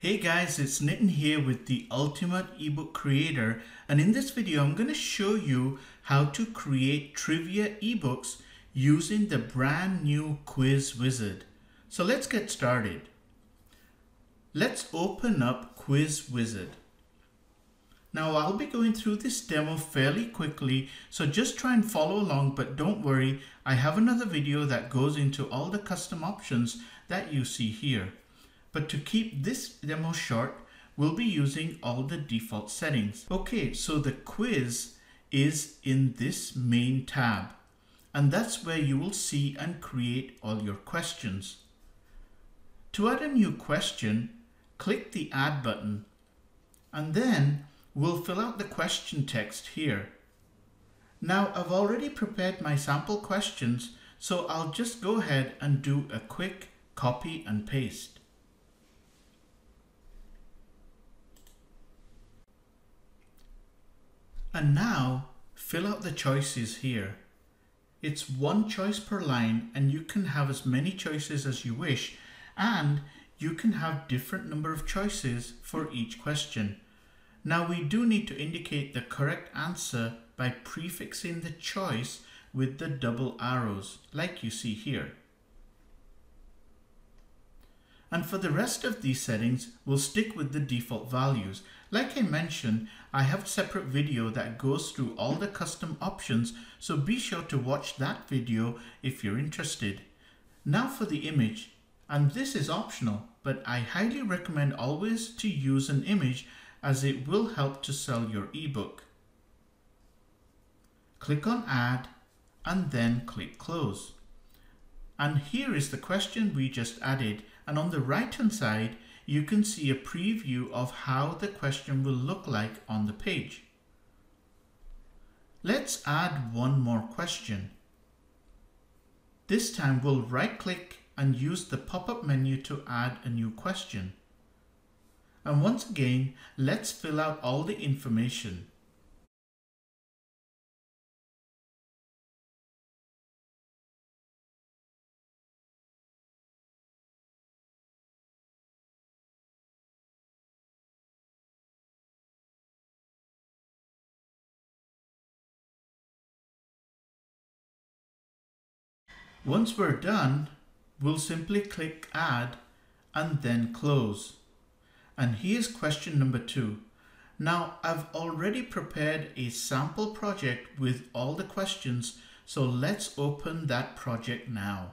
Hey guys, it's Nitin here with the Ultimate eBook Creator and in this video I'm going to show you how to create trivia ebooks using the brand new Quiz Wizard. So let's get started. Let's open up Quiz Wizard. Now I'll be going through this demo fairly quickly so just try and follow along but don't worry I have another video that goes into all the custom options that you see here. But to keep this demo short, we'll be using all the default settings. Okay, so the quiz is in this main tab. And that's where you will see and create all your questions. To add a new question, click the add button. And then we'll fill out the question text here. Now I've already prepared my sample questions, so I'll just go ahead and do a quick copy and paste. And now fill out the choices here. It's one choice per line and you can have as many choices as you wish and you can have different number of choices for each question. Now we do need to indicate the correct answer by prefixing the choice with the double arrows like you see here. And for the rest of these settings, we'll stick with the default values. Like I mentioned, I have a separate video that goes through all the custom options, so be sure to watch that video if you're interested. Now for the image, and this is optional, but I highly recommend always to use an image as it will help to sell your ebook. Click on add and then click close. And here is the question we just added and on the right hand side you can see a preview of how the question will look like on the page. Let's add one more question. This time we'll right click and use the pop-up menu to add a new question. And once again, let's fill out all the information. Once we're done, we'll simply click add and then close. And here's question number two. Now I've already prepared a sample project with all the questions, so let's open that project now.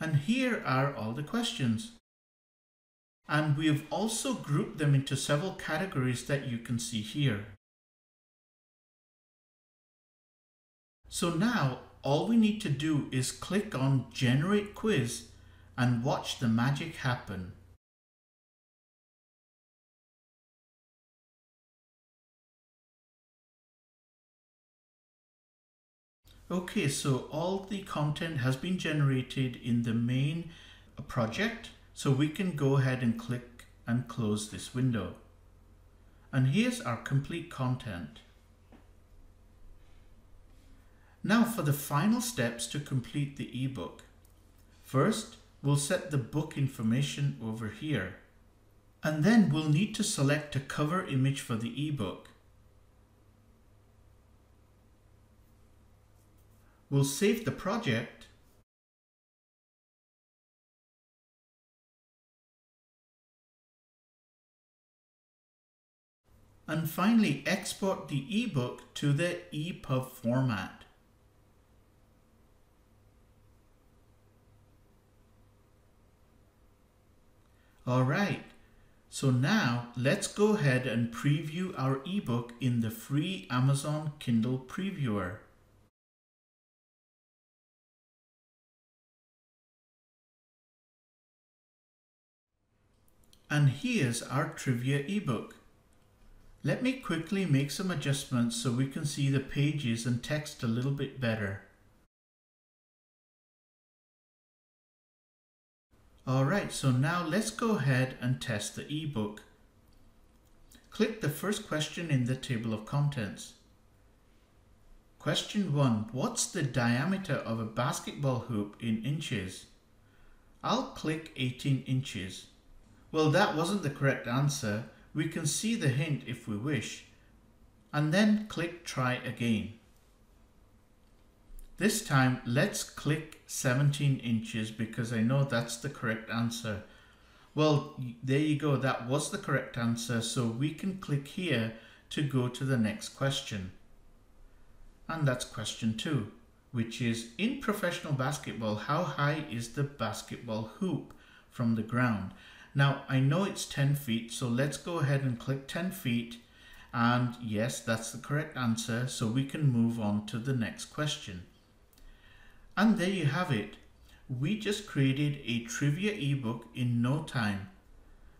And here are all the questions. And we have also grouped them into several categories that you can see here. So now all we need to do is click on generate quiz and watch the magic happen. Okay, so all the content has been generated in the main project so we can go ahead and click and close this window. And here's our complete content. Now for the final steps to complete the ebook. First, we'll set the book information over here. And then we'll need to select a cover image for the ebook. We'll save the project and finally export the ebook to the EPUB format. Alright, so now let's go ahead and preview our ebook in the free Amazon Kindle Previewer. And here's our trivia ebook. Let me quickly make some adjustments so we can see the pages and text a little bit better. Alright, so now let's go ahead and test the ebook. Click the first question in the table of contents. Question 1. What's the diameter of a basketball hoop in inches? I'll click 18 inches. Well, that wasn't the correct answer. We can see the hint if we wish. And then click try again. This time, let's click 17 inches because I know that's the correct answer. Well, there you go. That was the correct answer. So we can click here to go to the next question. And that's question two, which is in professional basketball, how high is the basketball hoop from the ground? Now, I know it's 10 feet, so let's go ahead and click 10 feet. And yes, that's the correct answer. So we can move on to the next question. And there you have it. We just created a trivia ebook in no time.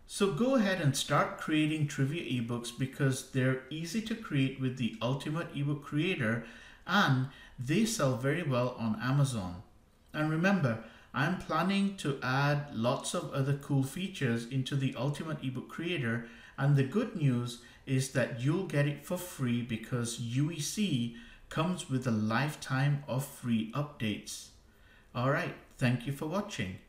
So go ahead and start creating trivia ebooks because they're easy to create with the Ultimate Ebook Creator and they sell very well on Amazon. And remember, I'm planning to add lots of other cool features into the Ultimate Ebook Creator and the good news is that you'll get it for free because UEC comes with a lifetime of free updates. Alright, thank you for watching.